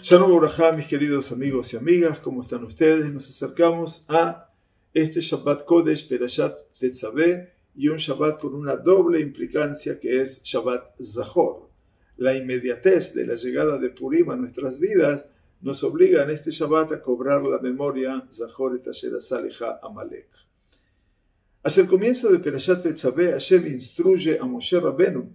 Shalom Uraja, mis queridos amigos y amigas, ¿cómo están ustedes? Nos acercamos a este Shabbat Kodesh Perashat Tetzaveh y un Shabbat con una doble implicancia que es Shabbat Zahor. La inmediatez de la llegada de Purim a nuestras vidas nos obliga en este Shabbat a cobrar la memoria Zahor et Asher Saleja Amalek. Hacia el comienzo de Perashat Tetzaveh, Hashem instruye a Moshe Rabenu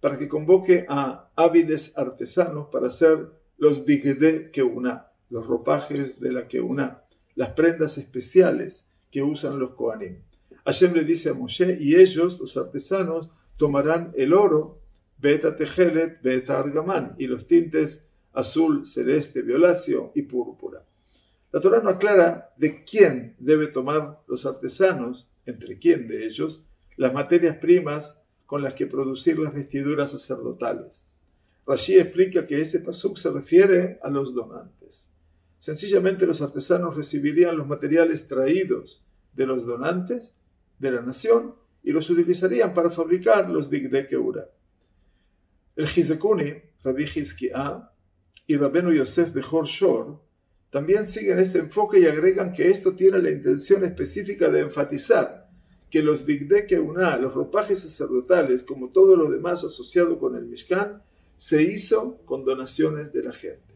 para que convoque a hábiles artesanos para hacer los bigde una, los ropajes de la una, las prendas especiales que usan los Kohanim. Hashem le dice a Moshe, y ellos, los artesanos, tomarán el oro, beta tejelet, beta argamán, y los tintes azul, celeste, violáceo y púrpura. La Torah no aclara de quién debe tomar los artesanos, entre quién de ellos, las materias primas con las que producir las vestiduras sacerdotales. Rashi explica que este pasuk se refiere a los donantes. Sencillamente los artesanos recibirían los materiales traídos de los donantes de la nación y los utilizarían para fabricar los Bigde Keura. El Hizekuni, Rabbi Hizkiah y Rabenu Yosef Bechor Shor también siguen este enfoque y agregan que esto tiene la intención específica de enfatizar que los Bigde Keuna, los ropajes sacerdotales, como todo lo demás asociado con el Mishkan, se hizo con donaciones de la gente.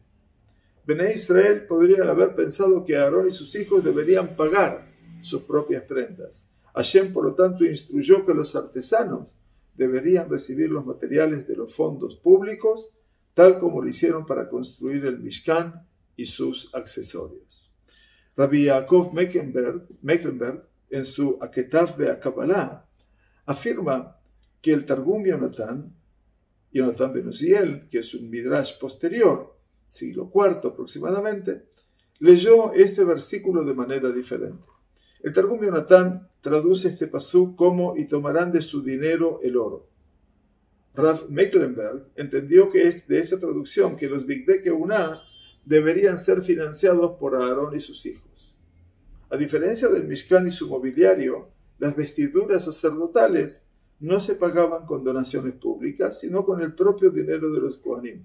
Bené Israel podrían haber pensado que Aarón y sus hijos deberían pagar sus propias prendas. Hashem, por lo tanto, instruyó que los artesanos deberían recibir los materiales de los fondos públicos, tal como lo hicieron para construir el Mishkan y sus accesorios. Rabbi Yaakov Mecklenberg, en su Aketav Kabbalah, afirma que el Targum Yonatan Jonathan Benuziel, que es un midrash posterior, siglo IV aproximadamente, leyó este versículo de manera diferente. El Targum Jonathan traduce este pasú como y tomarán de su dinero el oro. Rav Mecklenberg entendió que es de esta traducción que los Bigdeke Una deberían ser financiados por Aarón y sus hijos. A diferencia del Mishkan y su mobiliario, las vestiduras sacerdotales no se pagaban con donaciones públicas, sino con el propio dinero de los Kohanim.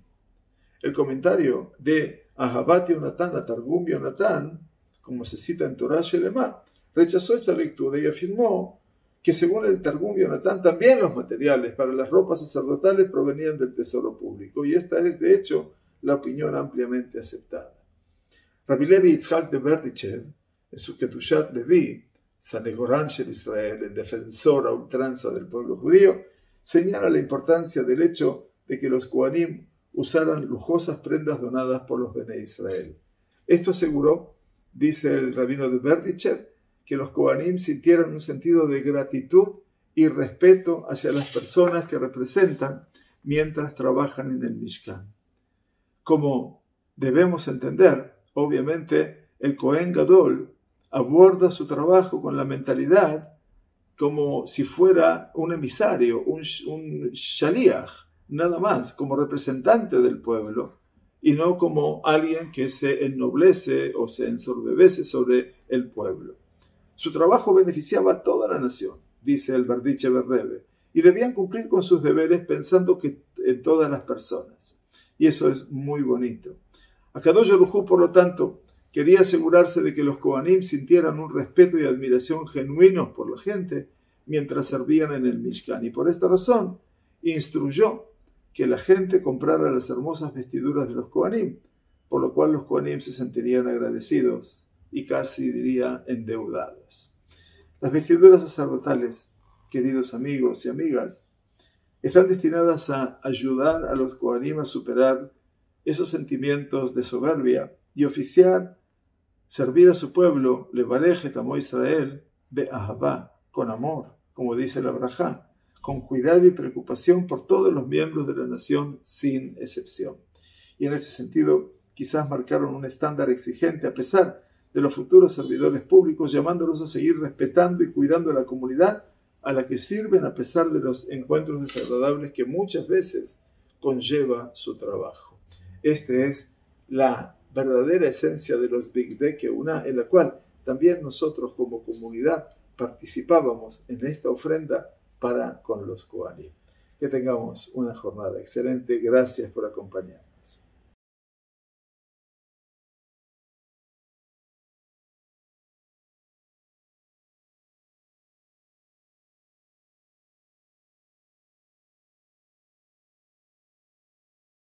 El comentario de Ahabat Yonatan a Targum Yonatan, como se cita en Torah Shelema, rechazó esta lectura y afirmó que según el Targum Yonatan también los materiales para las ropas sacerdotales provenían del tesoro público, y esta es de hecho la opinión ampliamente aceptada. Rabbi Levi Yitzhak de Berdichev, en su Ketushat Levi, Sanegorán de Israel, el defensor a ultranza del pueblo judío, señala la importancia del hecho de que los Kohanim usaran lujosas prendas donadas por los Bene Israel. Esto aseguró, dice el rabino de Berdichev, que los Kohanim sintieran un sentido de gratitud y respeto hacia las personas que representan mientras trabajan en el Mishkan. Como debemos entender, obviamente, el Kohen Gadol aborda su trabajo con la mentalidad como si fuera un emisario, un, un shaliach, nada más, como representante del pueblo, y no como alguien que se ennoblece o se ensorbebece sobre el pueblo. Su trabajo beneficiaba a toda la nación, dice el Verdiche Berrebe, y debían cumplir con sus deberes pensando que en todas las personas. Y eso es muy bonito. Akadosh Rujú, por lo tanto, Quería asegurarse de que los Kohanim sintieran un respeto y admiración genuinos por la gente mientras servían en el Mishkan. Y por esta razón instruyó que la gente comprara las hermosas vestiduras de los Kohanim, por lo cual los Kohanim se sentirían agradecidos y casi diría endeudados. Las vestiduras sacerdotales, queridos amigos y amigas, están destinadas a ayudar a los Kohanim a superar esos sentimientos de soberbia y oficiar servir a su pueblo, le bareje tamo Israel, be ahavá, con amor, como dice la Brajá, con cuidado y preocupación por todos los miembros de la nación sin excepción. Y en ese sentido, quizás marcaron un estándar exigente a pesar de los futuros servidores públicos, llamándolos a seguir respetando y cuidando a la comunidad a la que sirven a pesar de los encuentros desagradables que muchas veces conlleva su trabajo. Esta es la verdadera esencia de los Big que una en la cual también nosotros como comunidad participábamos en esta ofrenda para con los Kohanim. Que tengamos una jornada excelente. Gracias por acompañarnos.